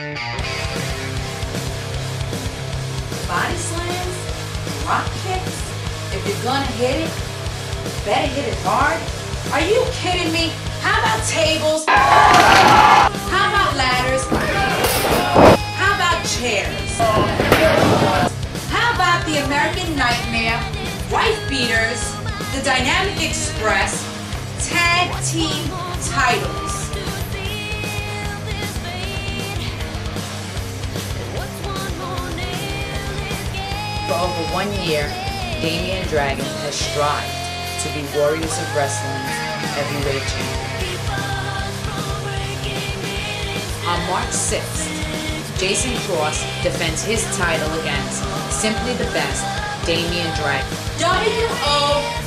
Body slams, rock kicks. If you're gonna hit it, better hit it hard. Are you kidding me? How about tables? How about ladders? How about chairs? How about the American Nightmare, Wife Beaters, the Dynamic Express, Tag Team titles? Over one year, Damian Dragon has strived to be Warriors of Wrestling's heavyweight champion. On March 6th, Jason Kross defends his title against Simply the Best, Damian Dragon. W-O-F-N-W.